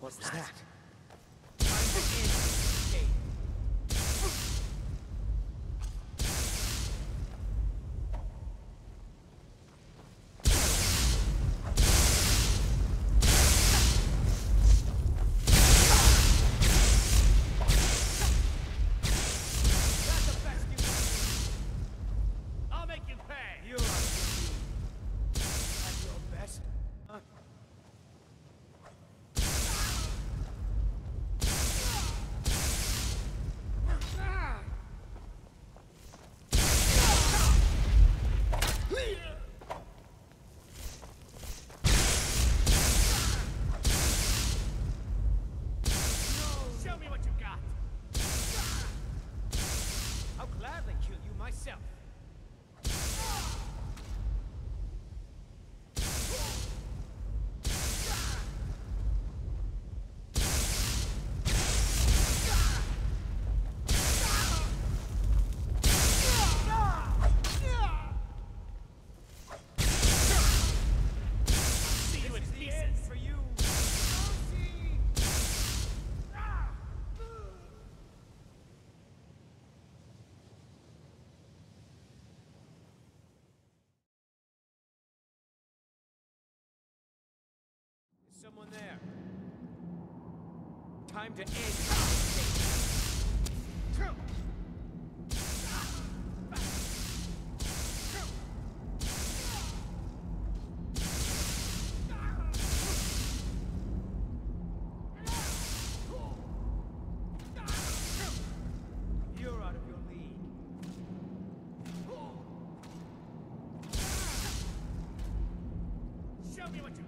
What was that? Show me what you got. I'll gladly kill you myself. Someone there? Time to end. Show me what you